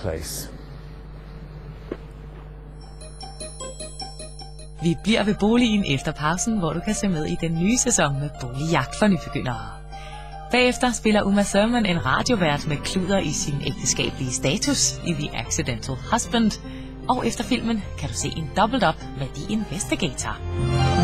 place. Vi bliver ved boligen efter pausen, hvor du kan se med i den nye sæson med Boligjagt for nybegyndere. Bagefter spiller Uma Thurman en radiovært med kluder i sin ægteskabelige status i The Accidental Husband. Og efter filmen kan du se en dobbelt op med The Investigator.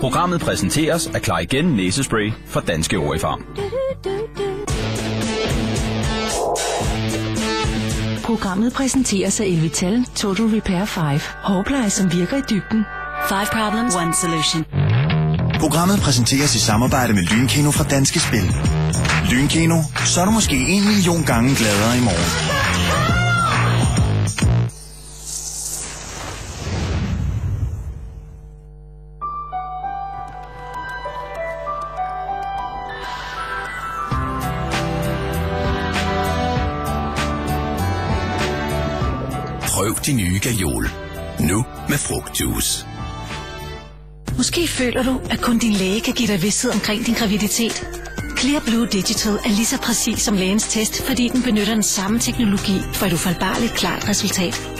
Programmet præsenteres af Klar Igen Næsespray fra Danske Orifarm. Programmet præsenteres af Elvital Total Repair 5. Hårpleje, som virker i dybden. 5 problems, one solution. Programmet præsenteres i samarbejde med Lynkino fra Danske Spil. Lynkino, så er du måske en million gange gladere i morgen. Prøv de nye gajol. Nu med frugtjuice. Måske føler du, at kun din læge kan give dig vidsthed omkring din graviditet. Clear Blue Digital er lige så præcis som lægens test, fordi den benytter den samme teknologi for et ufaldbarligt klart resultat.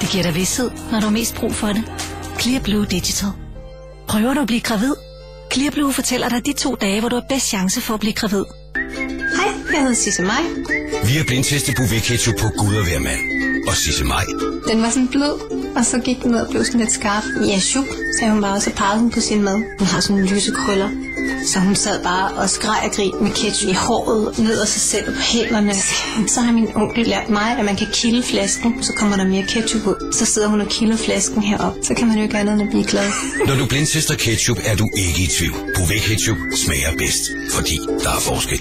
Det giver dig vidsthed, når du har mest brug for det. Clear Blue Digital. Prøver du at blive gravid? Clear Blue fortæller dig de to dage, hvor du har bedst chance for at blive gravid. Hej, jeg hedder Sisse Maj. Vi har blindtestet Bouvet Ketchup på Gud og hver mand. Og Sisse Maj. Den var sådan blød, og så gik den ned og blev sådan lidt skarp. Ja, chup, sagde hun bare, og så pegede hun på sin mad. Hun har sådan lyse krøller. Så hun sad bare og skreg og grin med ketchup i håret, ned af sig selv på hænderne. Så har min onkel lært mig, at man kan kilde flasken, så kommer der mere ketchup ud. Så sidder hun og kilder flasken herop. Så kan man jo ikke andet end at blive glad. Når du blindtester ketchup, er du ikke i tvivl. Bouvet Ketchup smager bedst, fordi der er forskel.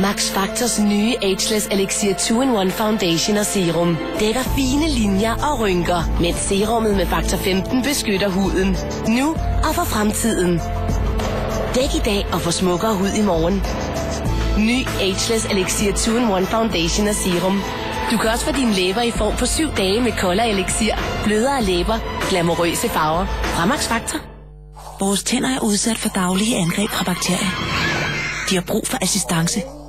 Max Factors nye Ageless Elixir 2-in-1 Foundation og Serum dækker fine linjer og rynker, mens serummet med faktor 15 beskytter huden. Nu og for fremtiden. Dæk i dag og få smukkere hud i morgen. Ny Ageless Elixir 2-in-1 Foundation og Serum. Du kan også få dine læber i form på syv dage med Color Elixir, blødere læber, glamourøse farver. Fra Max Factor. Vores tænder er udsat for daglige angreb fra bakterier. De har brug for assistance.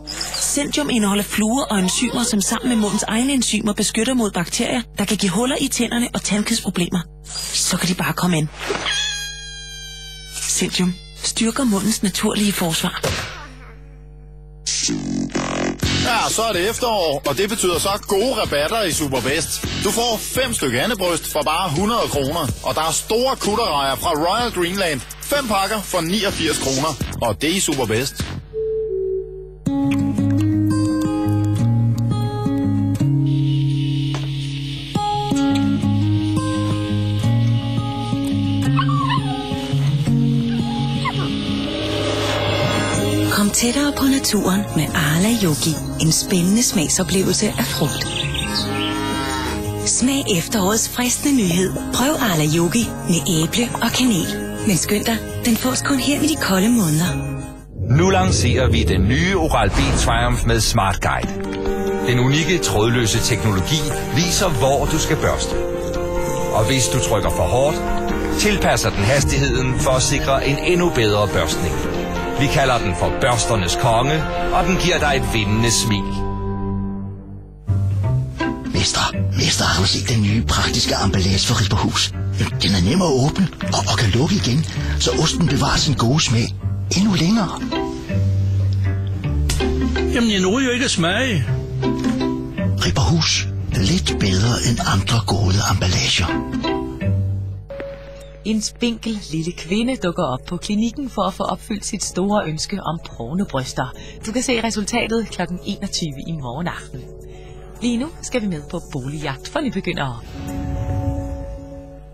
Centium indeholder fluer og enzymer, som sammen med mundens egne enzymer beskytter mod bakterier, der kan give huller i tænderne og tandkødsproblemer. Så kan de bare komme ind. Centium styrker mundens naturlige forsvar. Ja, så er det efterår, og det betyder så gode rabatter i Superbest. Du får fem stykker andebryst for bare 100 kroner, og der er store kutterrejer fra Royal Greenland. Fem pakker for 89 kroner, og det er i Superbest. Kom tættere på naturen med Arla Yogi. En spændende smagsoplevelse af frugt. Smag efterårets fristende nyhed. Prøv Arla Yogi med æble og kanel. Men skynd dig, den fås kun her i de kolde måneder. Nu lancerer vi den nye Oral-B Triumph med Smart Guide. Den unikke trådløse teknologi viser, hvor du skal børste. Og hvis du trykker for hårdt, tilpasser den hastigheden for at sikre en endnu bedre børstning. Vi kalder den for børsternes konge, og den giver dig et vindende smil. Mester, mester, har du set den nye praktiske emballage for Ripperhus? Den er nem at åbne og, og kan lukke igen, så osten bevarer sin gode smag endnu længere. Jamen, jeg når jo ikke at smage. Ripperhus. Lidt bedre end andre gode emballager. En spinkel lille kvinde dukker op på klinikken for at få opfyldt sit store ønske om pornobryster. Du kan se resultatet kl. 21 i morgen aften. Lige nu skal vi med på boligjagt for nybegyndere.